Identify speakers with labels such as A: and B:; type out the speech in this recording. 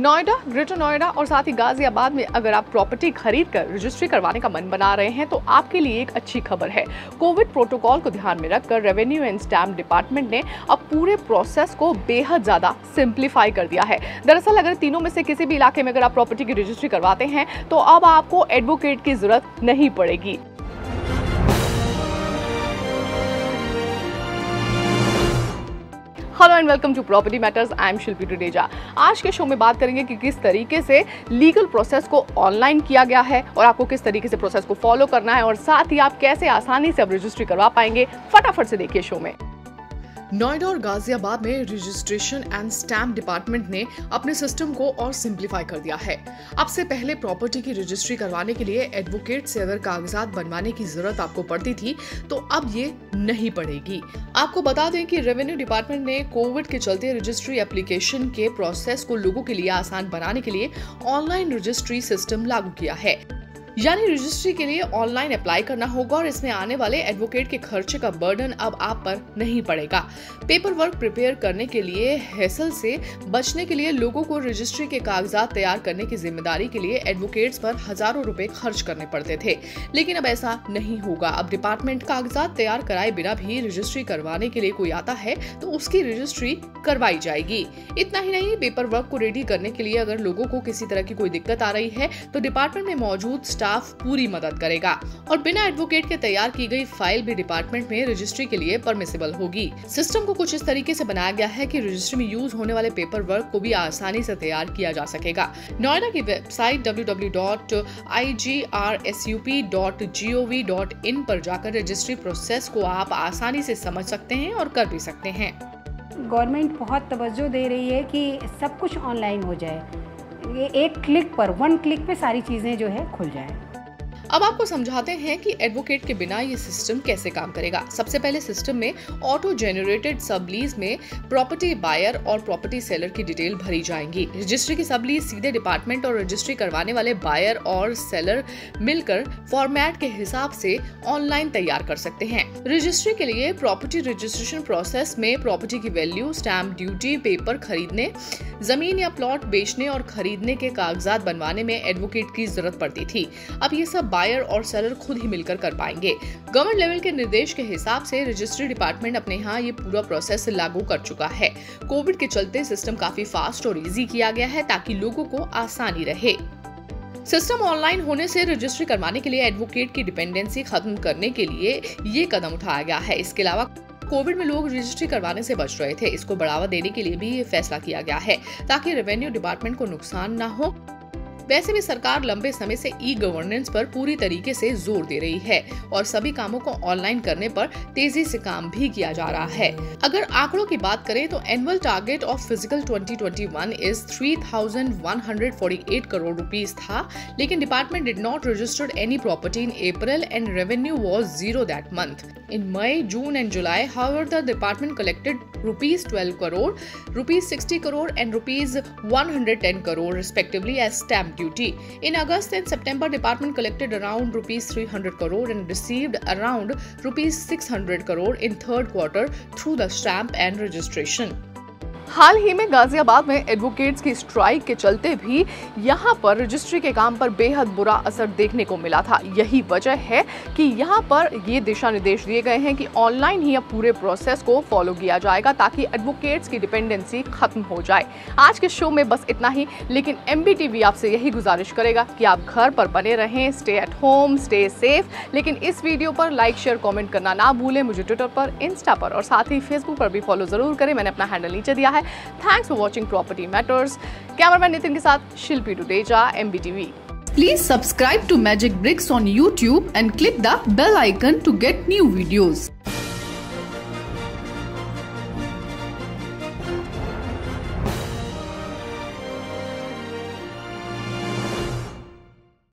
A: Noida, greater Noida और साथ ही गाजियाबाद में अगर आप प्रॉपर्टी खरीद कर रजिस्ट्री करवाने का मन बना रहे हैं तो आपके लिए एक अच्छी खबर है। कोविड प्रोटोकॉल को ध्यान में रखकर रेवेन्यू एंड स्टैम्प डिपार्टमेंट ने अब पूरे प्रोसेस को बेहद ज़्यादा सिंप्लीफाई कर दिया है। दरअसल अगर तीनों में से किसी भी इलाके में अगर आप प्रॉपर्टी की रजिस्ट्री करवाते हैं तो अब आपको एडवोकेट की ज़रूरत नहीं पड़ेगी। Hello and welcome to property matters. I am Shilpi Tudeja. आज के शो में बात करेंगे कि किस तरीके से लीगल प्रोसेस को ऑनलाइन किया गया है और आपको किस तरीके से प्रोसेस को फॉलो करना है और साथ ही आप कैसे आसानी से अब रजिस्ट्री करवा पाएँगे। फटाफट से देखिए शो में। नोएडा और गाजियाबाद में रजिस्ट्रेशन एंड स्टैम्प डिपार्टमेंट ने अपने सिस्टम को और सिंप्लीफाई कर दिया है। अब से पहले प्रॉपर्टी की रजिस्ट्री करवाने के लिए एडवोकेट से अगर कागजात बनवाने की ज़रूरत आपको पड़ती थी तो अब ये नहीं पड़ेगी। आपको बता दें कि रेवेन्यू डिपार्टमेंट ने कोविड के चलते रजिस्ट्री एप्लीकेशन के प्रोसेस को लोगों के लिए आसान बनाने के लिए ऑनलाइन रजिस्ट्री सिस्टम लागू किया है। यानी रजिस्ट्री के लिए ऑनलाइन अप्लाई करना होगा और इसमें आने वाले एडवोकेट के खर्चे का बर्डन अब आप पर नहीं पड़ेगा। पेपर वर्क प्रिपेयर करने के लिए हैसल से बचने के लिए लोगों को रजिस्ट्री के कागजात तैयार करने की ज़िम्मेदारी के लिए एडवोकेट्स पर हज़ारों रुपए खर्च करने पड़ते थे। लेकिन अब ऐसा नहीं होगा। अब डिपार्टमेंट कागजात तैयार कराए बिना भी रजिस्ट्री करवाने के लिए कोई आता है तो उसकी रजिस्ट्री करवाई जाएगी। इतना ही नहीं पेपर वर्क को रेडी करने के लिए अगर लोगों को किसी तरह की कोई दिक्कत आ रही है तो डिपार्टमेंट में मौजूद स्टाफ पूरी मदद करेगा और बिना एडवोकेट के तैयार की गई फ़ाइल भी डिपार्टमेंट में रजिस्ट्री के लिए परमिसेबल होगी। सिस्टम को कुछ इस तरीके से बनाया गया है कि रजिस्ट्री में यूज़ होने वाले पेपर वर्क को भी आसानी से तैयार किया जा सकेगा। नोएडा की वेबसाइट www.igrsUP.gov.in पर जाकर रजिस्ट्री प्रोसेस को आप आसानी से समझ सकते हैं और कर भी सकते हैं।
B: गवर्नमेंट बहुत तवज्जो दे रही है कि सब कुछ ऑनलाइन हो जाए। ये एक क्लिक पर वन क्लिक पे सारी चीज़ें जो है खुल जाए।
A: अब आपको समझाते हैं कि एडवोकेट के बिना ये सिस्टम कैसे काम करेगा। सबसे पहले सिस्टम में ऑटो जेनरेटेड सबलीज में प्रॉपर्टी बायर और प्रॉपर्टी सेलर की डिटेल भरी जाएँगी। रजिस्ट्री की सबलीज सीधे डिपार्टमेंट और रजिस्ट्री करवाने वाले बायर और सेलर मिलकर फॉर्मेट के हिसाब से ऑनलाइन तैयार कर सकते हैं। रजिस्ट्री के लिए प्रॉपर्टी रजिस्ट्रेशन प्रोसेस में प्रॉपर्टी की वैल्यू स्टैम्प ड्यूटी पेपर खरीदने, ज़मीन या प्लॉट बेचने और खरीदने के कागजात बनवाने में एडवोकेट की ज़रूरत पड़ती थी। अब ये सब बायर और सेलर खुद ही मिलकर कर पाएँगे। गवर्नमेंट लेवल के निर्देश के हिसाब से रजिस्ट्री डिपार्टमेंट अपने यहाँ ये पूरा प्रोसेस लागू कर चुका है। कोविड के चलते सिस्टम काफ़ी फास्ट और इजी किया गया है ताकि लोगों को आसानी रहे। सिस्टम ऑनलाइन होने से रजिस्ट्री करवाने के लिए एडवोकेट की डिपेंडेंसी खत्म करने के लिए ये कदम उठाया गया है। इसके अलावा कोविड में लोग रजिस्ट्री करवाने से बच रहे थे। इसको बढ़ावा देने के लिए भी ये फैसला किया गया है ताकि रेवेन्यू डिपार्टमेंट को नुकसान न हो। वैसे भी सरकार लंबे समय से ई गवर्नेंस पर पूरी तरीके से ज़ोर दे रही है और सभी कामों को ऑनलाइन करने पर तेज़ी से काम भी किया जा रहा है। अगर आंकड़ों की बात करें तो annual target of physical 2021 is 3,148 crore rupees था लेकिन department did not registered any property in April and revenue was zero that month in May June and July however the department collected rupees 12 crore, rupees 60 crore and rupees 110 crore respectively as stamp duty. In August and September, department collected around rupees 300 crore and received around rupees 600 crore in third quarter through the stamp and registration. हाल ही में गाजियाबाद में advocates की strike के चलते भी यहाँ पर रजिस्ट्री के काम पर बेहद बुरा असर देखने को मिला था। यही वजह है कि यहाँ पर ये दिशा निर्देश दिए गए हैं कि ऑनलाइन ही अब पूरे प्रोसेस को फॉलो किया जाएगा ताकि एडवोकेट्स की डिपेंडेंसी खत्म हो जाए। आज के शो में बस इतना ही, लेकिन एमबीटीवी आपसे यही गुजारिश करेगा कि आप घर पर बने रहें stay at home stay safe लेकिन इस वीडियो पर लाइक शेयर कॉमेंट करना ना भूलें। मुझे ट्विटर पर इंस्टा पर और साथ ही फेसबुक पर भी फॉलो ज़रूर करें। मैंने अपना हैंडल नीचे दिया है। है thanks for watching property matters cameraman Nitin के साथ शिल्पी टुडेजा एम Please subscribe to Magic Bricks on YouTube and click the bell icon to get new videos.